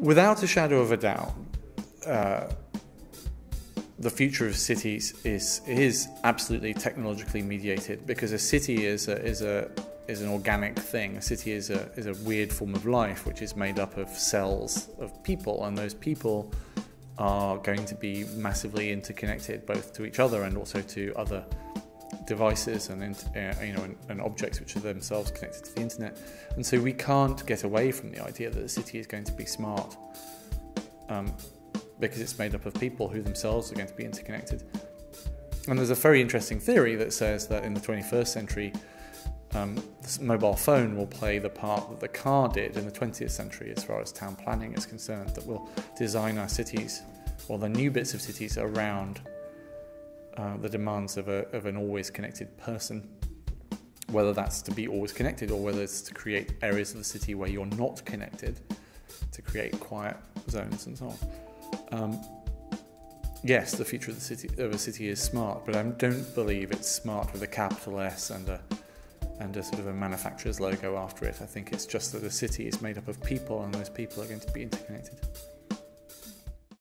without a shadow of a doubt, uh, the future of cities is is absolutely technologically mediated because a city is a, is a is an organic thing. A city is a is a weird form of life which is made up of cells of people, and those people are going to be massively interconnected both to each other and also to other devices and uh, you know and, objects which are themselves connected to the internet. And so we can't get away from the idea that the city is going to be smart. Um, because it's made up of people who themselves are going to be interconnected. And there's a very interesting theory that says that in the 21st century, um, the mobile phone will play the part that the car did in the 20th century as far as town planning is concerned, that we'll design our cities or the new bits of cities around uh, the demands of, a, of an always connected person, whether that's to be always connected or whether it's to create areas of the city where you're not connected, to create quiet zones and so on. Um, yes, the future of the city of a city is smart, but I don't believe it's smart with a capital S and a and a sort of a manufacturer's logo after it. I think it's just that a city is made up of people, and those people are going to be interconnected.